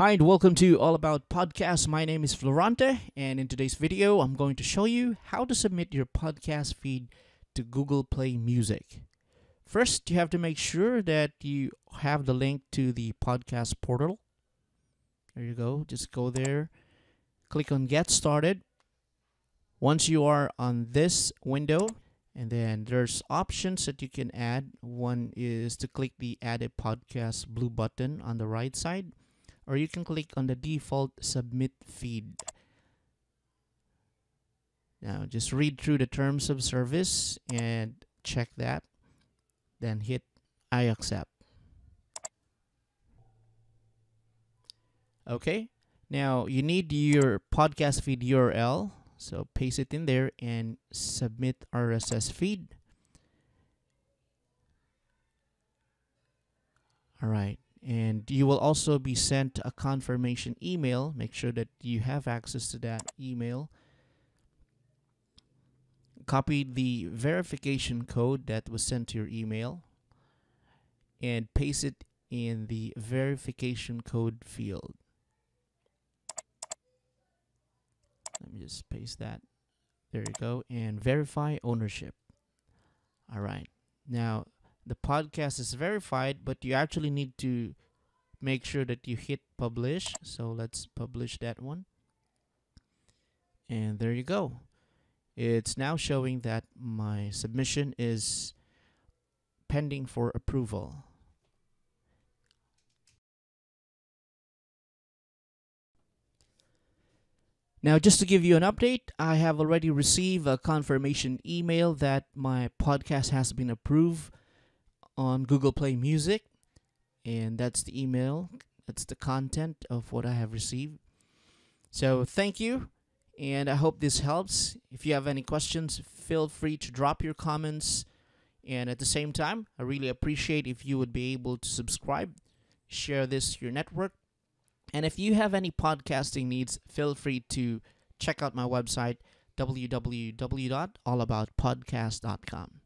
Hi and welcome to All About Podcast. My name is Florante and in today's video I'm going to show you how to submit your podcast feed to Google Play Music. First, you have to make sure that you have the link to the podcast portal. There you go. Just go there, click on Get Started. Once you are on this window, and then there's options that you can add. One is to click the Add a Podcast blue button on the right side or you can click on the default submit feed. Now just read through the terms of service and check that. Then hit I accept. Okay, now you need your podcast feed URL. So paste it in there and submit RSS feed. All right and you will also be sent a confirmation email. Make sure that you have access to that email. Copy the verification code that was sent to your email and paste it in the verification code field. Let me just paste that. There you go. And verify ownership. All right. Now the podcast is verified, but you actually need to make sure that you hit publish. So let's publish that one. And there you go. It's now showing that my submission is pending for approval. Now, just to give you an update, I have already received a confirmation email that my podcast has been approved on Google Play Music. And that's the email, that's the content of what I have received. So thank you, and I hope this helps. If you have any questions, feel free to drop your comments. And at the same time, I really appreciate if you would be able to subscribe, share this to your network. And if you have any podcasting needs, feel free to check out my website, www.allaboutpodcast.com.